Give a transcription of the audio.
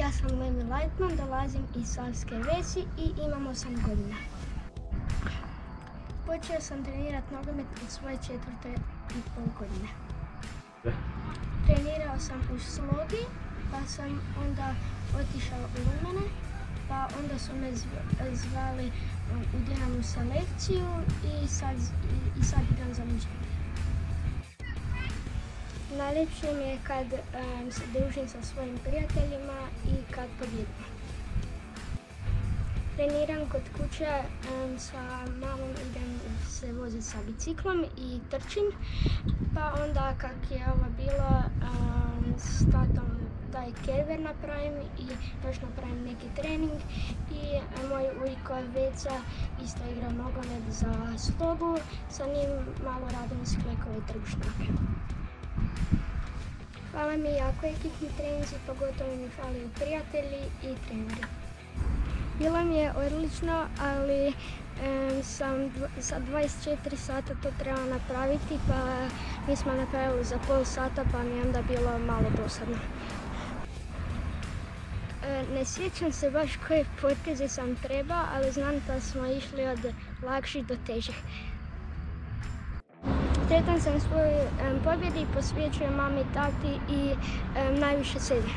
Ja sam Lemi Leitman, dolazim iz Savske Vesi i imam 8 godina. Počeo sam trenirati nogomet od svoje četvrte i pol godine. Trenirao sam u Slogi, pa sam onda otišao u Lumene, pa onda su me zv- zvali u Dinamu selekciju i sad, i, i sad igram za Međimurje. Najljepše mi je kad um, se družim sa svojim prijateljima i kad pobjedim. Treniram kod kuće, sa mamom idem se voziti sa biciklom i trčim, pa onda kak je ovo bilo, em, s tatom taj kever napravim i još napravim neki trening i moj ujko Veca isto igra nogomet za slogu, sa njim malo radim sklekove trbušnjake. Hvala mi jako ekipni treninzi, pogotovo mi fali prijatelji i treneri. Bilo mi je odlično, ali sam za 24 sata to trebala napraviti, pa mi smo napravili za pol sata, pa mi je onda bilo malo dosadno. E, Ne sjećam se baš koje poteze sam trebao, ali znam da smo išli od lakših do težih. Sretan sam svojoj pobjedi, posvećujem mami, tati i najviše sebi.